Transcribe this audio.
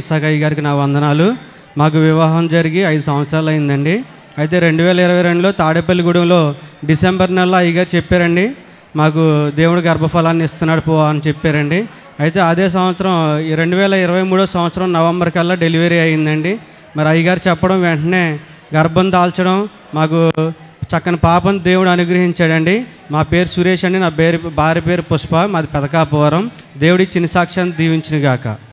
ఇస్సాకయ్య గారికి నా వందనాలు. మాకు వివాహం జరిగి ఐదు సంవత్సరాలు అయిందండి. అయితే రెండు వేల ఇరవై రెండులో తాడేపల్లిగూడెంలో డిసెంబర్ నెలలో అయ్యగారు చెప్పారండి మాకు దేవుడు గర్భఫలాన్ని ఇస్తున్నాడు పో అని చెప్పారండి. అయితే అదే సంవత్సరం రెండు వేల ఇరవై మూడో సంవత్సరం నవంబర్ కల్లా డెలివరీ అయిందండి మరి అయ్యగారు చెప్పడం వెంటనే గర్భం దాల్చడం మాకు చక్కని పాపను దేవుడు అనుగ్రహించాడండి. మా పేరు సురేష్ అండి నా పేరు భార్య పేరు పుష్ప మాది పెదకాపురం దేవుడి చిన్న సాక్ష్యాన్ని దీవించినగాక.